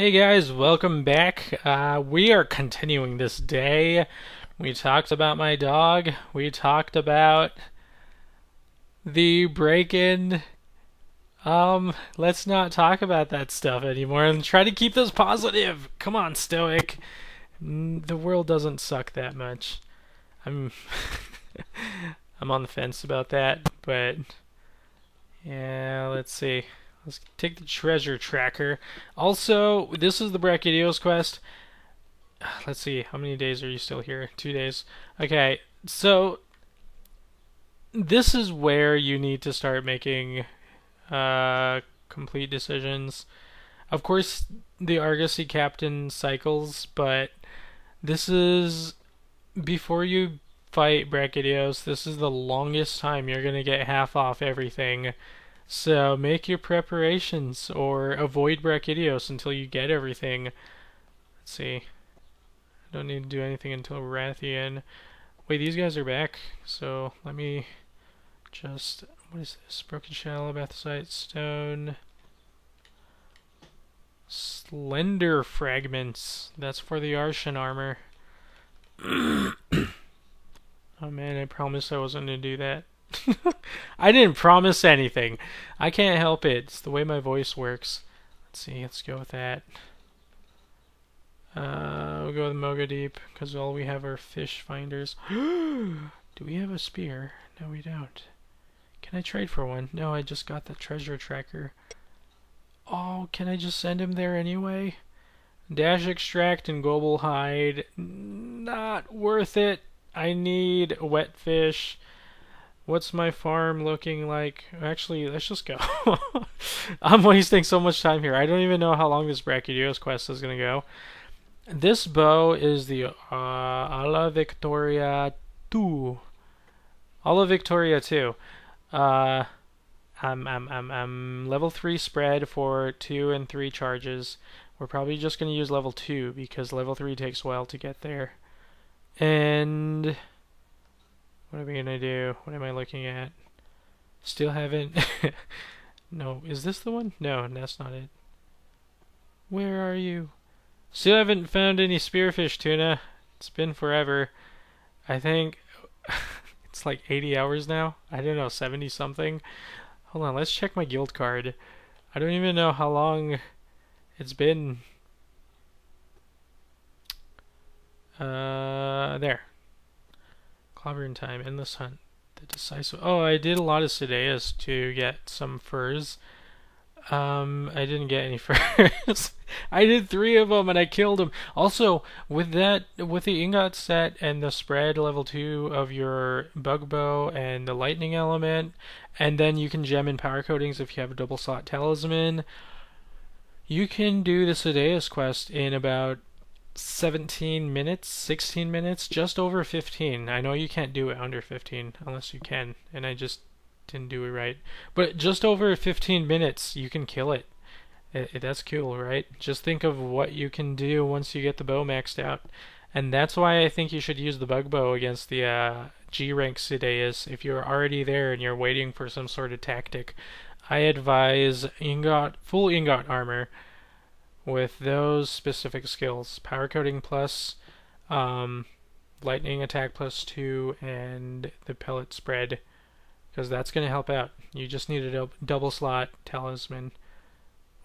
Hey guys, welcome back. Uh, we are continuing this day. We talked about my dog. We talked about the break-in. Um, let's not talk about that stuff anymore and try to keep this positive. Come on, Stoic. The world doesn't suck that much. I'm I'm on the fence about that, but yeah, let's see. Let's take the treasure tracker. Also, this is the Brachydios quest. Let's see, how many days are you still here? Two days. Okay, so this is where you need to start making uh, complete decisions. Of course, the Argosy captain cycles, but this is before you fight Brachydios. This is the longest time you're gonna get half off everything so make your preparations or avoid Brachydios until you get everything. Let's see. I don't need to do anything until Rathian. Wait, these guys are back. So let me just what is this? Broken shell, Bathosite stone. Slender fragments. That's for the Arshan armor. oh man, I promised I wasn't gonna do that. I didn't promise anything. I can't help it. It's the way my voice works. Let's see. Let's go with that. Uh, we'll go with Mogadeep because all we have are fish finders. Do we have a spear? No, we don't. Can I trade for one? No, I just got the treasure tracker. Oh, can I just send him there anyway? Dash extract and global hide. Not worth it. I need wet fish. What's my farm looking like? Actually, let's just go. I'm wasting so much time here. I don't even know how long this Brachydios quest is going to go. This bow is the uh, Alla Victoria 2. Alla Victoria 2. Uh, I'm, I'm, level 3 spread for 2 and 3 charges. We're probably just going to use level 2 because level 3 takes a while to get there. And what are we gonna do? What am I looking at? Still haven't... no, is this the one? No, that's not it. Where are you? Still haven't found any spearfish tuna. It's been forever. I think it's like 80 hours now. I don't know, 70 something. Hold on, let's check my guild card. I don't even know how long it's been. Uh, there. Clobbering time, endless hunt. The decisive. Oh, I did a lot of Ceadeus to get some furs. Um, I didn't get any furs. I did three of them and I killed them. Also, with that, with the ingot set and the spread level two of your bug bow and the lightning element, and then you can gem in power coatings if you have a double slot talisman. You can do the Ceadeus quest in about 17 minutes, 16 minutes, just over 15. I know you can't do it under 15 unless you can, and I just didn't do it right. But just over 15 minutes, you can kill it. it, it that's cool, right? Just think of what you can do once you get the bow maxed out. And that's why I think you should use the bug bow against the uh, G rank Ceadeus. If you're already there and you're waiting for some sort of tactic, I advise ingot, full ingot armor with those specific skills. Power coating plus um, lightning attack plus two and the pellet spread because that's going to help out. You just need a double slot talisman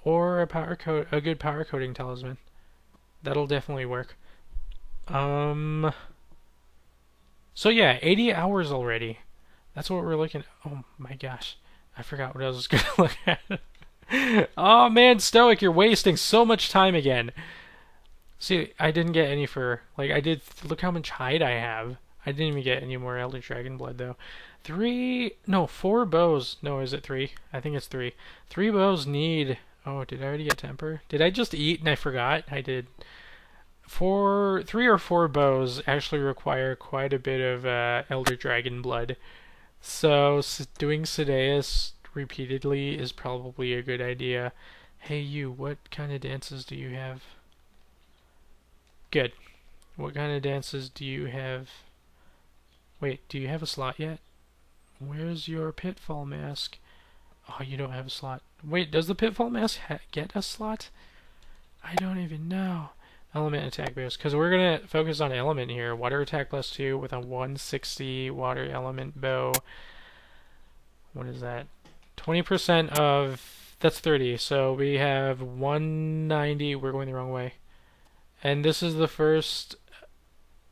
or a power coat a good power coating talisman. That'll definitely work. Um so yeah 80 hours already. That's what we're looking at. oh my gosh i forgot what i was going to look at oh man, Stoic, you're wasting so much time again. See, I didn't get any for like I did. Look how much hide I have. I didn't even get any more Elder Dragon blood though. Three, no, four bows. No, is it three? I think it's three. Three bows need. Oh, did I already get temper? Did I just eat and I forgot? I did. Four, three or four bows actually require quite a bit of uh, Elder Dragon blood. So doing Ceadeus repeatedly is probably a good idea. Hey you, what kind of dances do you have? Good. What kind of dances do you have? Wait, do you have a slot yet? Where's your pitfall mask? Oh, you don't have a slot. Wait, does the pitfall mask get a slot? I don't even know. Element attack boost. Because we're going to focus on element here. Water attack plus 2 with a 160 water element bow. What is that? 20% of... That's 30. So we have 190. We're going the wrong way. And this is the first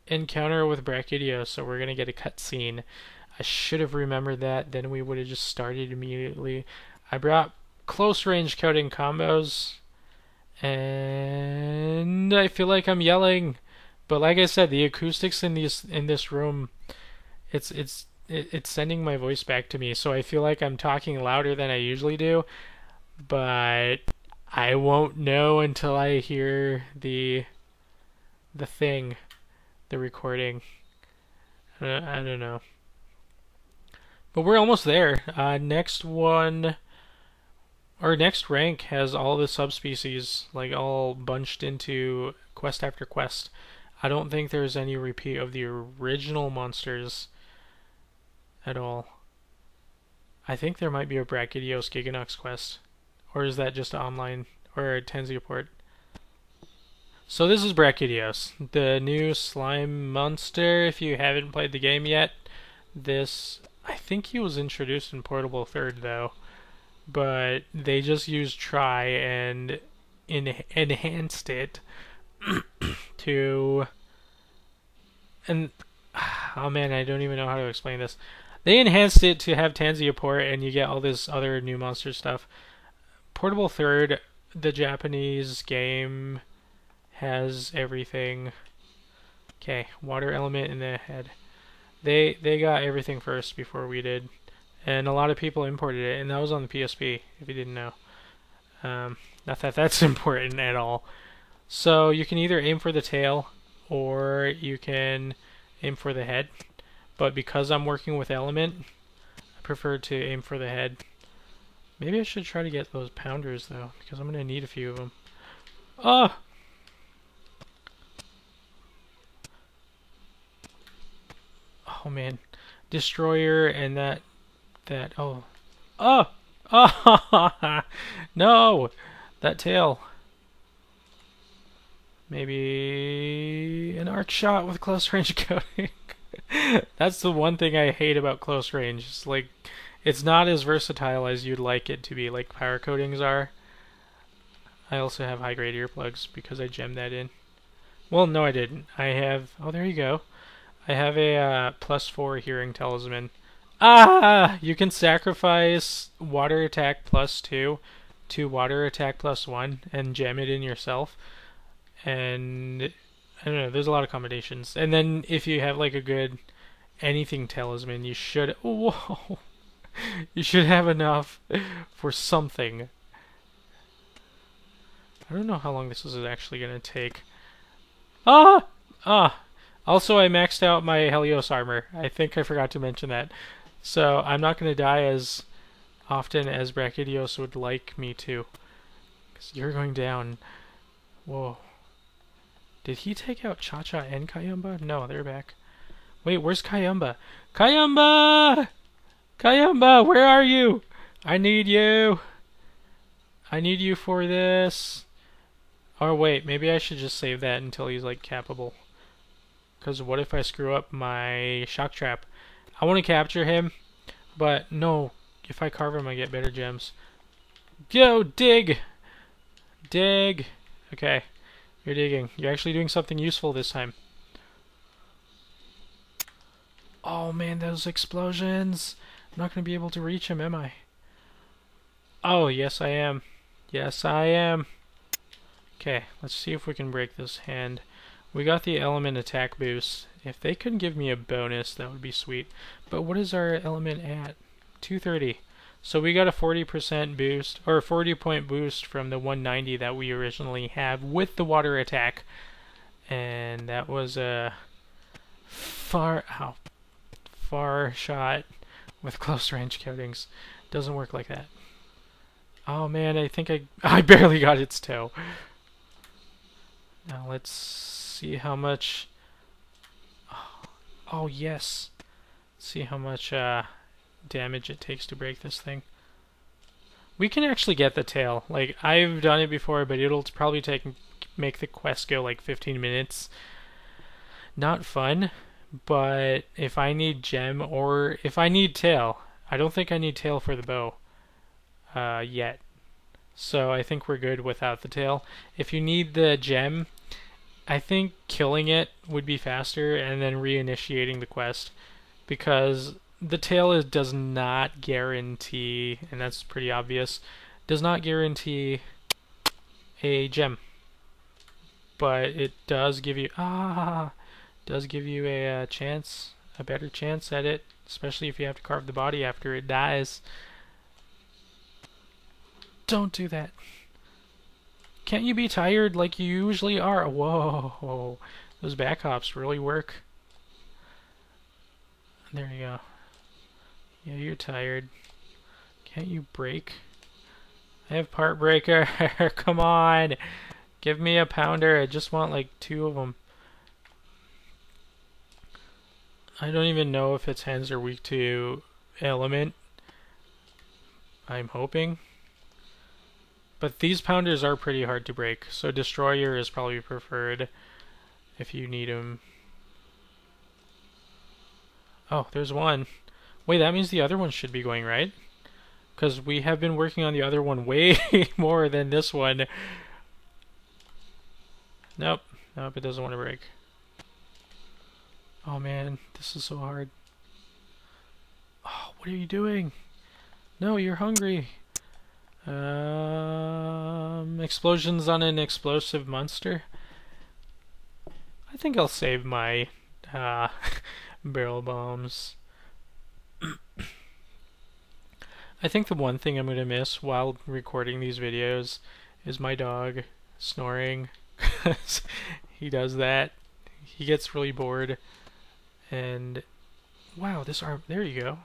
encounter with Brachydios, so we're going to get a cutscene. I should have remembered that, then we would have just started immediately. I brought close range coating combos, and I feel like I'm yelling, but like I said, the acoustics in this in this room, it's it's it's sending my voice back to me, so I feel like I'm talking louder than I usually do, but I won't know until I hear the the thing, the recording. I don't know. But we're almost there. Uh, next one, our next rank has all the subspecies like all bunched into quest after quest. I don't think there's any repeat of the original monsters at all. I think there might be a Brachydios Gigginox quest. Or is that just online or a Tanzia port? So this is Brachydios, the new slime monster. If you haven't played the game yet, this I think he was introduced in Portable Third though, but they just used try and en- enhanced it to and oh man, I don't even know how to explain this. They enhanced it to have Tanzia port, and you get all this other new monster stuff. Portable Third, the Japanese game, has everything. Okay, water element in the head. They they got everything first before we did, and a lot of people imported it, and that was on the PSP. If you didn't know, um, not that that's important at all. So you can either aim for the tail, or you can aim for the head. But because I'm working with element, I prefer to aim for the head. Maybe I should try to get those pounders though, because I'm gonna need a few of them. Oh, ah! oh man, destroyer and that that oh oh oh no that tail. Maybe an arc shot with close range coating. That's the one thing I hate about close range. It's like it's not as versatile as you'd like it to be, like power coatings are. I also have high grade earplugs because I gemmed that in. Well, no, I didn't. I have. Oh, there you go. I have a uh, plus four hearing talisman. Ah! You can sacrifice water attack plus two to water attack plus one and gem it in yourself. And I don't know, there's a lot of combinations. And then if you have like a good anything talisman, you should whoa you should have enough for something. I don't know how long this is actually gonna take. Ah! Ah! Also, I maxed out my Helios armor. I think I forgot to mention that. So I'm not going to die as often as Brachydios would like me to. Because you're going down. Whoa. Did he take out Cha-Cha and Kayamba? No, they're back. Wait, where's Kayamba? Kayamba! Kayamba, where are you? I need you. I need you for this. Or wait, maybe I should just save that until he's like capable. Because what if I screw up my shock trap? I want to capture him, but no. If I carve him, I get better gems. Go, dig! Dig! Okay, you're digging. You're actually doing something useful this time. Oh man, those explosions! I'm not going to be able to reach him, am I? Oh, yes I am. Yes I am. Okay, let's see if we can break this hand. We got the element attack boost. If they could give me a bonus, that would be sweet. But what is our element at? 230. So we got a 40% boost, or a 40 point boost from the 190 that we originally have with the water attack. And that was a far, ow, far shot with close range coatings. Doesn't work like that. Oh man, I think I, I barely got its toe. Now let's see how much... Oh, oh yes. See how much uh, damage it takes to break this thing. We can actually get the tail. Like I've done it before, but it'll probably take make the quest go like 15 minutes. Not fun, but if I need gem or if I need tail, I don't think I need tail for the bow uh, yet. So I think we're good without the tail. If you need the gem, I think killing it would be faster and then reinitiating the quest because the tail is, does not guarantee, and that's pretty obvious, does not guarantee a gem. But it does give you, ah, does give you a, a chance, a better chance at it, especially if you have to carve the body after it dies. Don't do that. Can't you be tired like you usually are? Whoa, those back hops really work. There you go. Yeah, you're tired. Can't you break? I have part breaker. Come on. Give me a pounder. I just want like two of them. I don't even know if its hands are weak to element. I'm hoping. But these pounders are pretty hard to break, so Destroyer is probably preferred if you need them. Oh, there's one. Wait, that means the other one should be going, right? Because we have been working on the other one way more than this one. Nope. Nope, it doesn't want to break. Oh man, this is so hard. Oh, what are you doing? No, you're hungry. Um, explosions on an explosive monster. I think I'll save my uh, barrel bombs. I think the one thing I'm going to miss while recording these videos is my dog snoring. he does that. He gets really bored. And wow, this arm. There you go.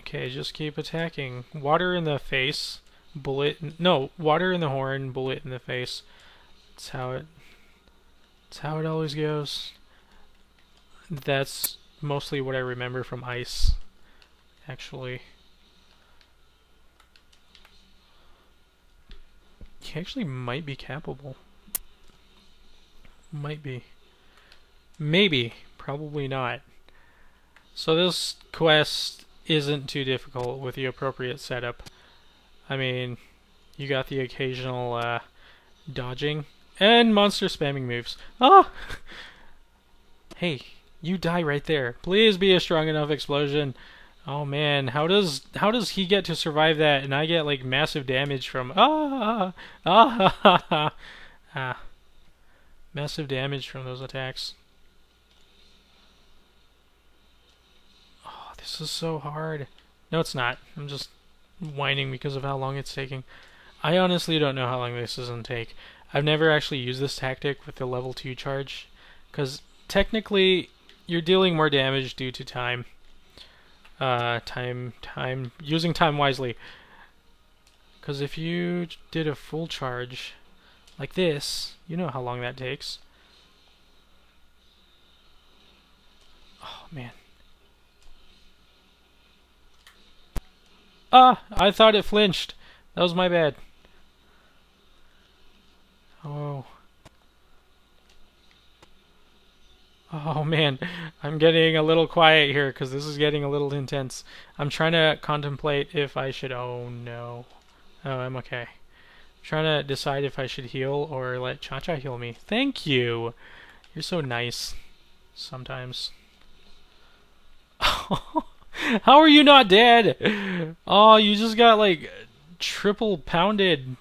Okay, just keep attacking. Water in the face, bullet. No, water in the horn, bullet in the face. That's how it. That's how it always goes. That's mostly what I remember from Ice, actually. He actually might be capable. Might be. Maybe. Probably not. So this quest isn't too difficult with the appropriate setup. I mean, you got the occasional uh, dodging and monster spamming moves. Ah! hey, you die right there. Please be a strong enough explosion. Oh man, how does how does he get to survive that and I get like massive damage from ah ah ah, ah, ah. massive damage from those attacks. Oh, This is so hard. No, it's not. I'm just whining because of how long it's taking. I honestly don't know how long this is going to take. I've never actually used this tactic with the level 2 charge, because technically you're dealing more damage due to time. Uh, time, time, using time wisely. Because if you did a full charge like this, you know how long that takes. Oh, man. Ah, I thought it flinched. That was my bad. Oh. Oh man, I'm getting a little quiet here because this is getting a little intense. I'm trying to contemplate if I should. Oh no. Oh, I'm okay. I'm trying to decide if I should heal or let Cha Cha heal me. Thank you. You're so nice. Sometimes. How are you not dead? Oh, you just got like triple pounded.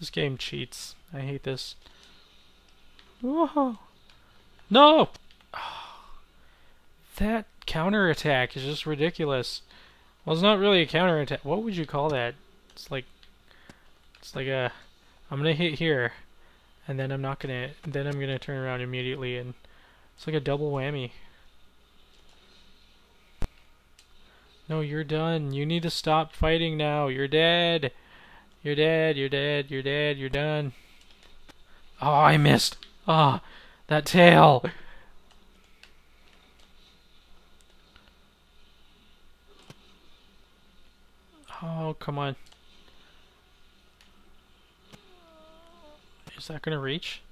This game cheats. I hate this. Whoa. No! Oh, that counterattack is just ridiculous. Well, it's not really a counterattack. What would you call that? It's like... It's like a... I'm gonna hit here. And then I'm not gonna... Then I'm gonna turn around immediately and... It's like a double whammy. No, you're done. You need to stop fighting now. You're dead. You're dead. You're dead. You're dead. You're done. Oh, I missed. Ah, oh, that tail! Oh, come on. Is that going to reach?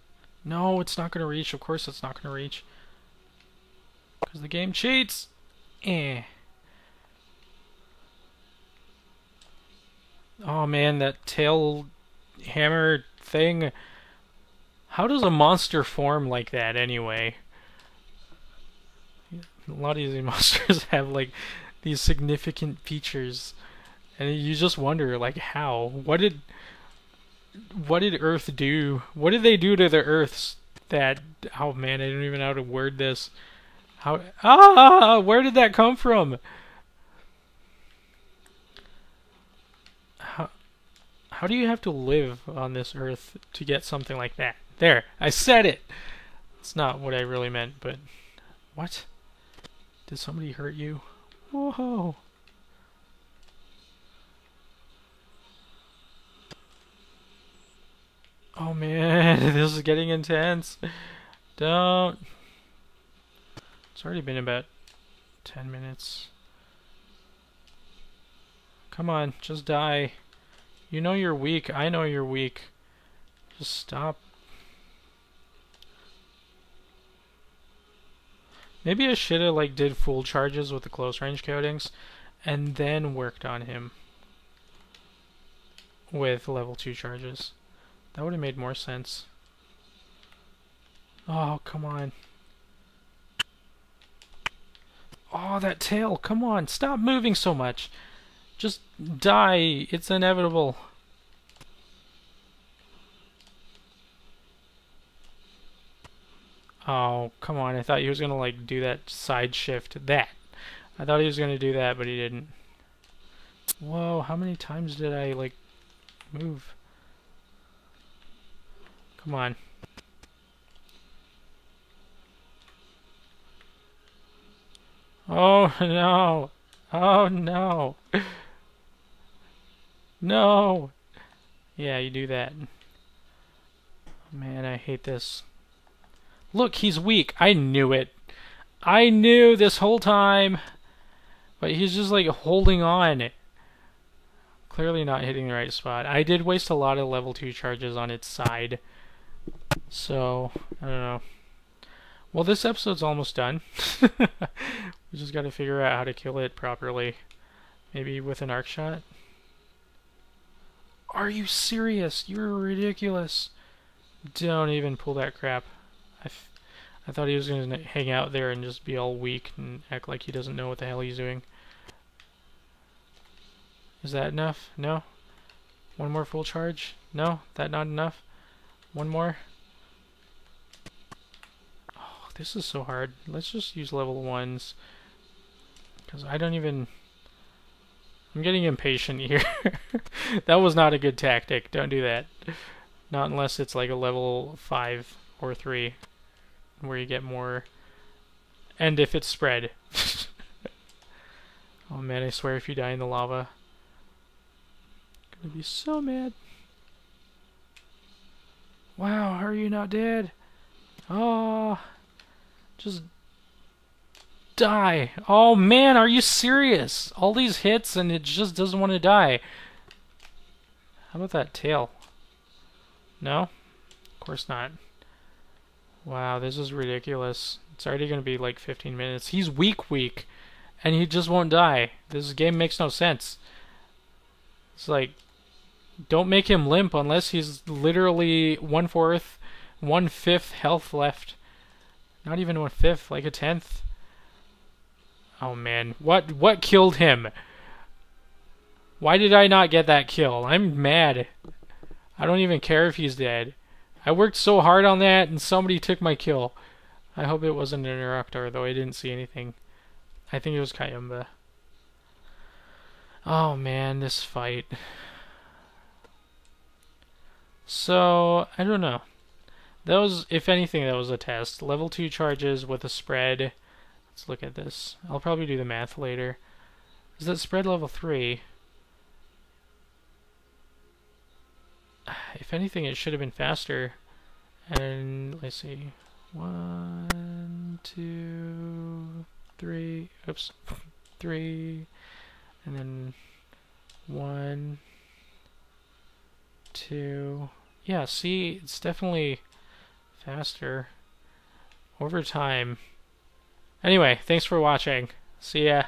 No, it's not going to reach. Of course it's not going to reach. Because the game cheats! Eh. Oh man, that tail hammer thing. How does a monster form like that anyway? A lot of these monsters have like these significant features. And you just wonder like how? What did what did Earth do? What did they do to the Earths that oh man, I don't even know how to word this. How ah where did that come from? How how do you have to live on this earth to get something like that? There, I said it. It's not what I really meant, but what? Did somebody hurt you? Whoa. Oh man, this is getting intense. Don't. It's already been about 10 minutes. Come on, just die. You know you're weak. I know you're weak. Just stop. Maybe I should have like did full charges with the close range coatings and then worked on him with level 2 charges. That would have made more sense. Oh, come on. Oh, that tail. Come on. Stop moving so much. Just die. It's inevitable. Oh, come on. I thought he was going to, like, do that side shift. That. I thought he was going to do that, but he didn't. Whoa, how many times did I, like, move? Come on. Oh, no. Oh, no. No. Yeah, you do that. Man, I hate this. Look, he's weak. I knew it. I knew this whole time. But he's just like holding on. It. Clearly not hitting the right spot. I did waste a lot of level 2 charges on its side. So, I don't know. Well, this episode's almost done. we just gotta figure out how to kill it properly. Maybe with an arc shot? Are you serious? You're ridiculous. Don't even pull that crap. I, thought he was going to hang out there and just be all weak and act like he doesn't know what the hell he's doing. Is that enough? No? One more full charge? No? That not enough? One more? Oh, this is so hard. Let's just use level ones. Because I don't even... I'm getting impatient here. that was not a good tactic. Don't do that. Not unless it's like a level 5 or 3 where you get more and if it's spread. oh man, I swear if you die in the lava I'm gonna be so mad. Wow, are you not dead? Oh just die. Oh man, are you serious? All these hits and it just doesn't want to die. How about that tail? No? Of course not. Wow, this is ridiculous. It's already going to be like 15 minutes. He's weak, weak, and he just won't die. This game makes no sense. It's like, don't make him limp unless he's literally one fourth, one fifth health left. Not even one fifth, like a tenth. Oh man, what what killed him? Why did I not get that kill? I'm mad. I don't even care if he's dead. I worked so hard on that and somebody took my kill. I hope it wasn't an Interruptor, though I didn't see anything. I think it was Kayamba. Oh man, this fight. So, I don't know. That was, if anything, that was a test. Level 2 charges with a spread. Let's look at this. I'll probably do the math later. Is that spread level 3? if anything, it should have been faster. And let's see. One, two, three. Oops. Three. And then one, two. Yeah, see, it's definitely faster over time. Anyway, thanks for watching. See ya.